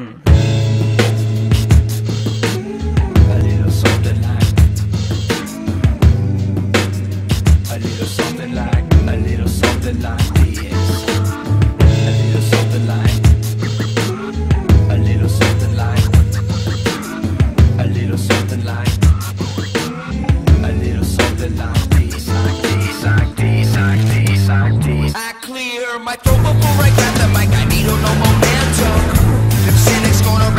A little something like, a little something like, a little something like this. A little something like, a little something like, a little something like, a little something like this. I clear my throat before I.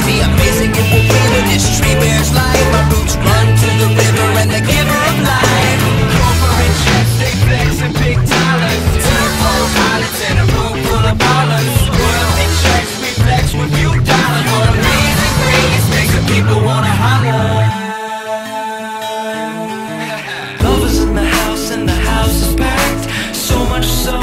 Watch me, I'm amazing and will feel it. This tree bears life. My roots run to the river and the giver of life. Corporate chefs, they flex and big dollars. Telephone pilots and a room full of ballers. Royalty checks, we flex with few dollars. What amazing grace makes the people wanna holler. Lovers in the house and the house is packed. So much so.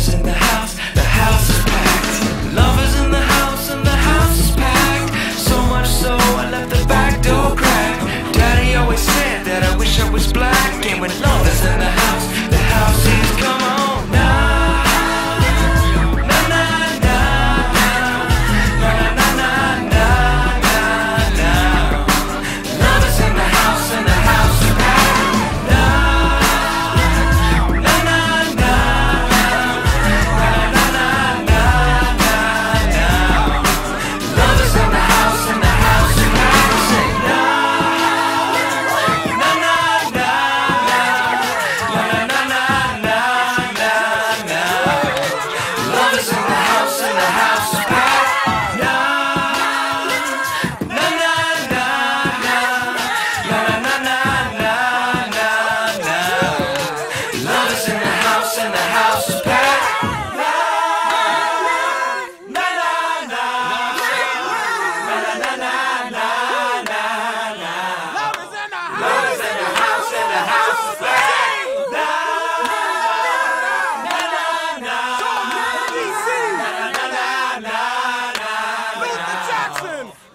lovers in the house, the house is packed. In the house, and the house is packed. So much so, I left the back door cracked. Daddy always said that I wish I was black. And in the house.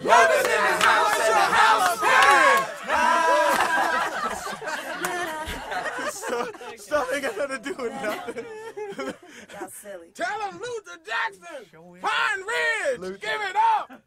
Love in the house and the house spinning. Stop ain't got to do with nothing. That's silly. Tell him Luther Jackson, Pine Ridge, Luther. give it up.